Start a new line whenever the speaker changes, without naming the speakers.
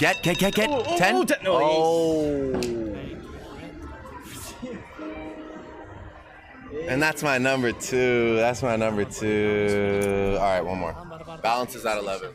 Get, get, get, get.
Oh, oh,
10.
oh, ten- no,
oh. And that's my number two. That's my number two. All right, one more. Balance is at 11.